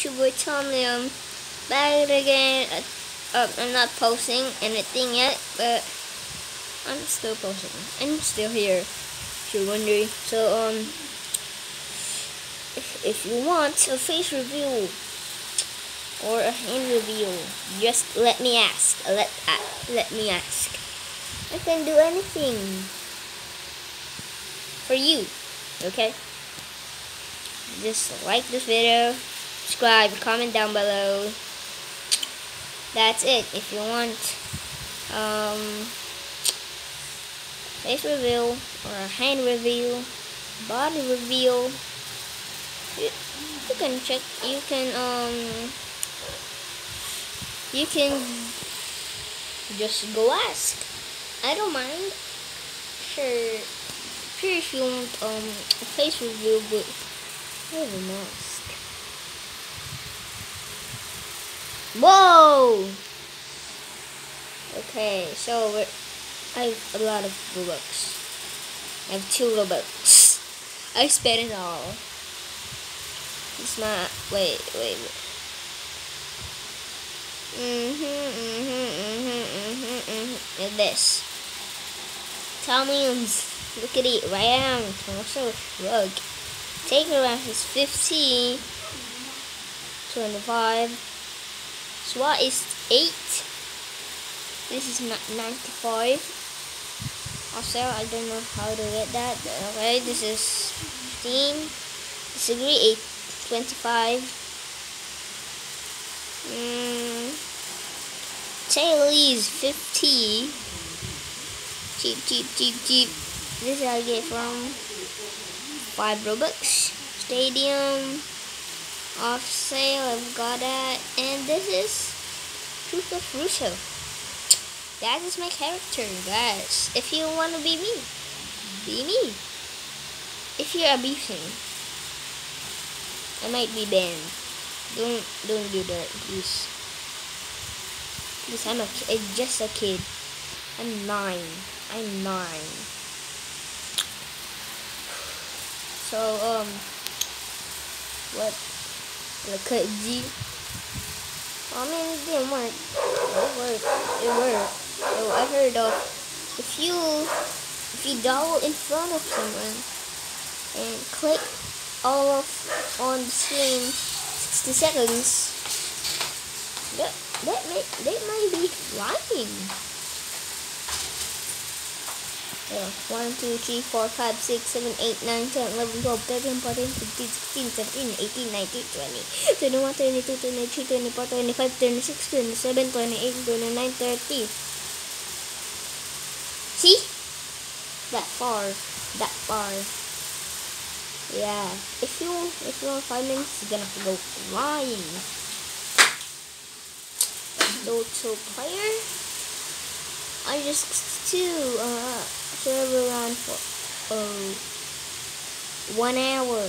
it's your boy Tom Liam back again. Uh, uh, I'm not posting anything yet, but I'm still posting. I'm still here. If you're wondering, so um, if, if you want a face review or a hand review, just let me ask. Let uh, let me ask. I can do anything for you. Okay. Just like this video, subscribe, comment down below. That's it. If you want um, face reveal or a hand reveal, body reveal, you, you can check. You can um, you can just go ask. I don't mind. Sure, sure if you want um a face reveal, but I have a mask. Whoa! Okay, so I have a lot of Robux. I have two Robux. I spent it all. It's not. Wait, wait. wait. Mhm, mhm, mhm, mhm, mhm. And this. Tommy's. Look at it. Right. Also, rug. Take around is 50. 25. SWAT is 8. This is not 95. Also, I don't know how to get that. Okay, this is 15. Disagree 8. 25. Mm. Tail is 50. Cheap, cheap, cheap, cheap. This I get from 5 Robux. Stadium. Off sale, I've got that. And this is Truth of Russo. That is my character, guys. If you want to be me, be me. If you're abusing, I might be banned. Don't don't do that, please. Please, I'm a kid, just a kid. I'm nine. I'm nine. So um, what? Look at G. I mean, it didn't work. It worked. It worked. So I heard of if you if you double in front of someone and click all of on the screen 60 seconds, that that may that might be lying. Yeah, 1, 2, 3, 4, 5, 6, 7, 8, 9, 10, 11, 12, 13, 14, 15, 16, 17, 18, 19, 20, 21, 22, 23, 24, 25, 26, 27, 28, 29, 30. See? That far. That far. Yeah. If you if you want five minutes, you're gonna have to go flying. Total player. I just two uh server around for oh one hour.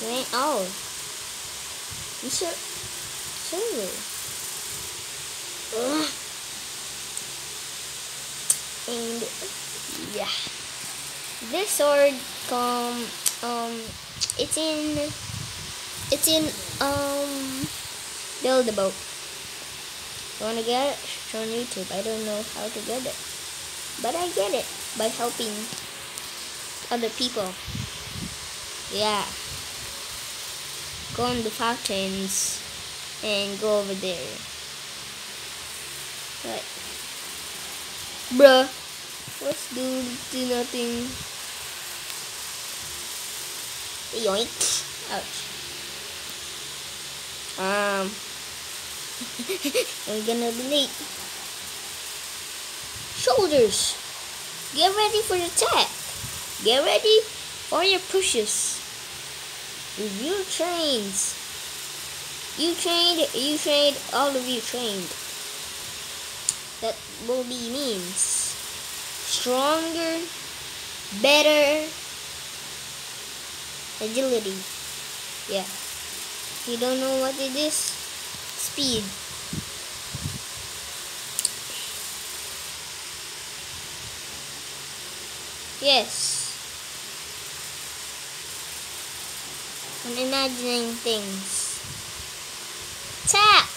Wait, oh, you ser server. Ugh. And yeah, this sword um um it's in it's in um build a boat. You wanna get it? It's on YouTube. I don't know how to get it. But I get it by helping other people. Yeah. Go on the fountains and go over there. Right. Bruh. Let's do, do nothing. Yoink. Ouch. Um. I'm gonna be late. Shoulders. Get ready for the attack. Get ready for your pushes. Review trains. You trained, you trained, all of you trained. That will be means stronger, better agility. Yeah. You don't know what it is? Speed. Yes. I'm imagining things. Attack!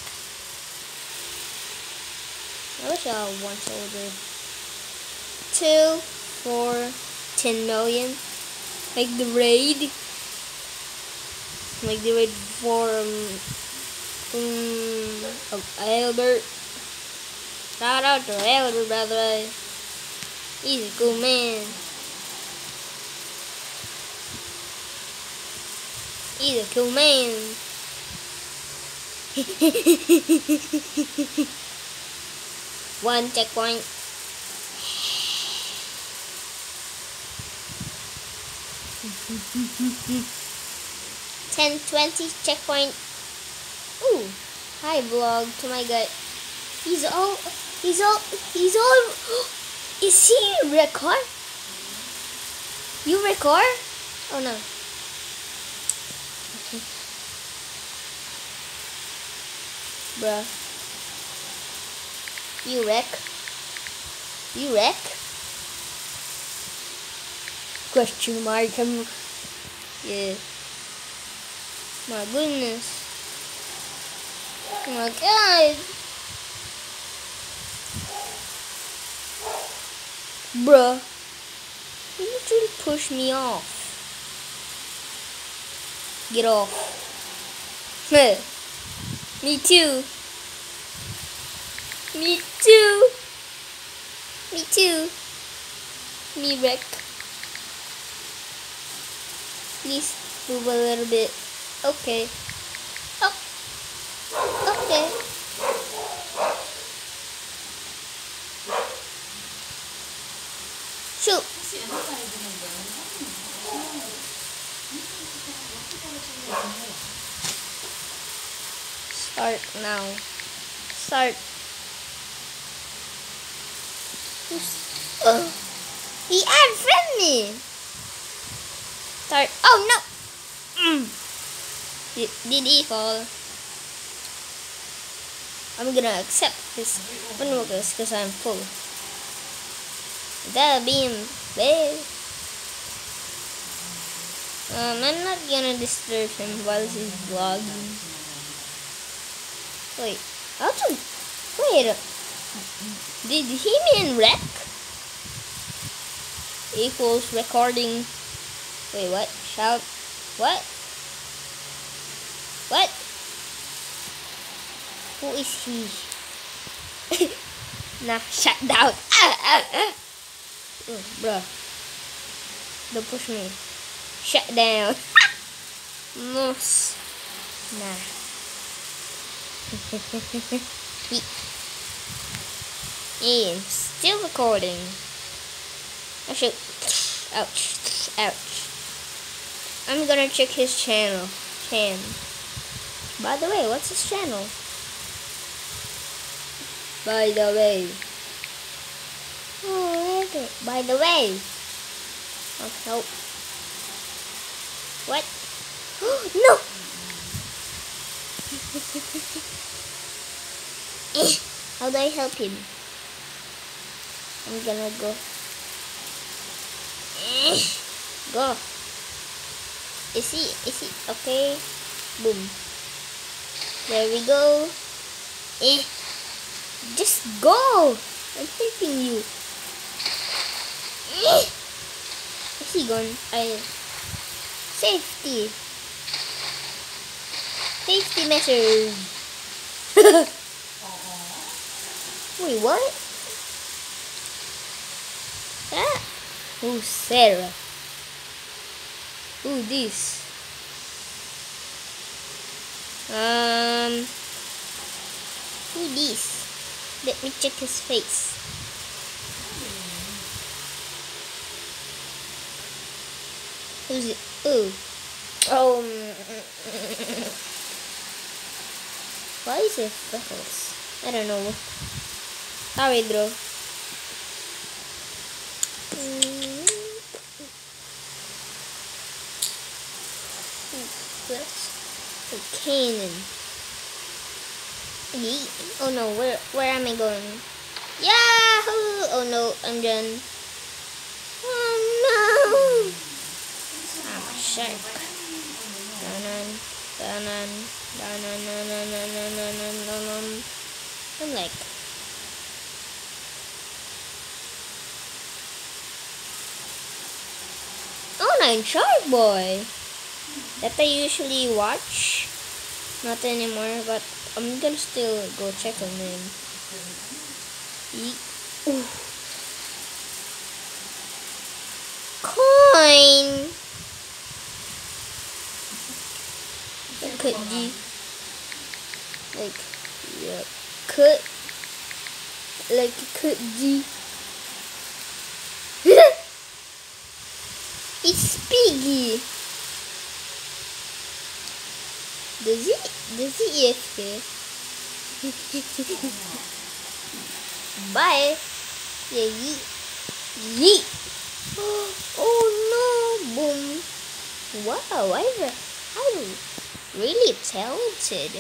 I wish I had one soldier. Two, four, ten million. Like the raid. Like the raid for um Albert. Shout out to Albert by the way. He's a cool man. He's a cool man. One checkpoint. Ten twenty checkpoint. Ooh, hi vlog to my gut. He's all. He's all. He's all. Is he record? You record? Oh no. Bruh. You wreck. You wreck? Question mark. Yeah. My goodness. My god. Bruh. You literally pushed me off. Get off. me too. Me too. Me too. Me wreck. Please move a little bit. Okay. Oh. Okay. Shoot. Start now. Start. Uh, he unfriended me. Start. Oh no. Mm. Did he fall? I'm gonna accept his onlookers because I'm full. That being bad. Um, I'm not gonna disturb him while he's vlogging. Wait, how to wait? Did he mean rec? Equals recording. Wait, what? Shout. What? What? Who is he? nah, shut down. Oh, bruh. Don't push me. Shut down. Moose. Nah. yeah, still recording. Oh, I should. Ouch. Ouch. I'm gonna check his channel. Chan. By the way, what's his channel? By the way. Oh, okay. By the way. Oh, help. What? no! How do I help him? I'm gonna go. Go. Is he, is he, okay. Boom. There we go. Eh. Just go. I'm helping you. Eh. Is he gone? I, safety. Safety measures. Wait, what? Ah. Who's Sarah? Who this? Um, who this? Let me check his face. Who's it? Ooh. Oh. Um, Why is it freckles? I don't know. Sorry, bro. That's Canaan. Yeet. Oh no, where where am I going? Yahoo! Oh no, I'm done. Oh no! Ah, I'm a shark. Danan, danan, danan, danan, danan, danan, danan. I'm like, oh, nine Shark Boy. That I usually watch. Not anymore, but I'm gonna still go check on him. Ye- Ooh. Coin. Could you like yeah could like could you It's Piggy. Does he does he EFK? Bye. Yeah, yeet. Yeet. Oh no, boom. Wow, I'm, I'm really talented.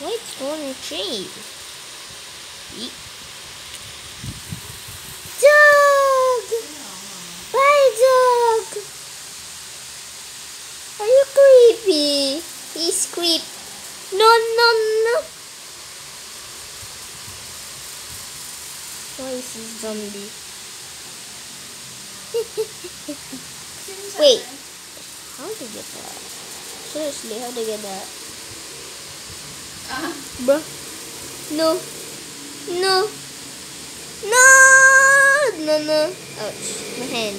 What's on tree? Yeet. Dog! Bye, dog! Are you creepy? He's creep. No, no, no. Why is this zombie? Wait. How to get that? Seriously, how to get that? Uh-huh. Bruh. No. No. No! No, no. Ouch. My hand.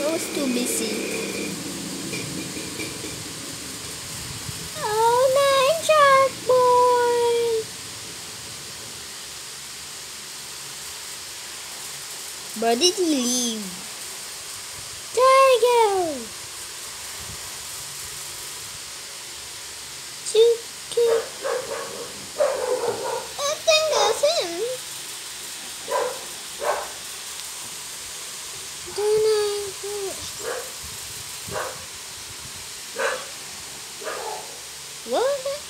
I was too busy. Oh, nine shark boy. Bro, did he leave? Tiger! Chuki. I think that's him. Don't I? What was that?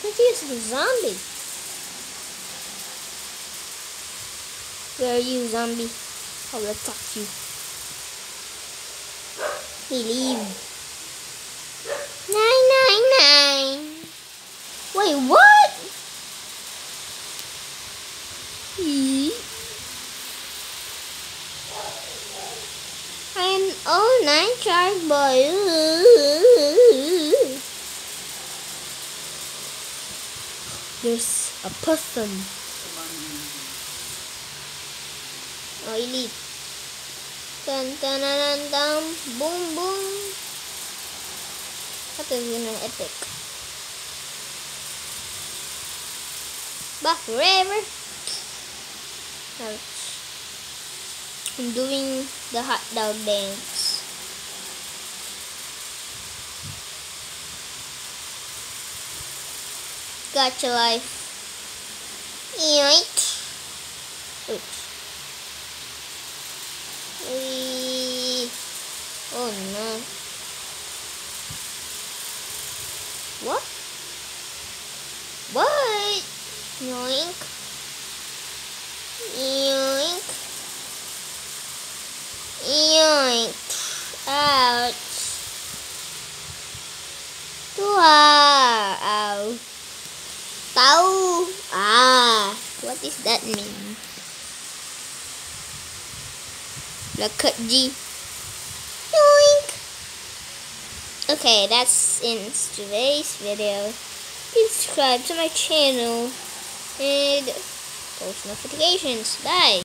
Confused with zombie. Where are you, zombie? I will attack you. Leave. Nine nine nine. Wait, what? I'm all nine shark boy. There's a person. Oh. Dun dun dun dun dun. Boom boom. That is in an epic. Back forever. Ouch. I'm doing the hot dog dance. Gotcha life. Yoink. Oops. No. What? What? Yoink. Yoink. Yoink. Ouch. Wow. Ow. Tau. Ah. What does that mean? Look at G. Yoink. Okay, that's in today's video. Please subscribe to my channel and post notifications. Bye.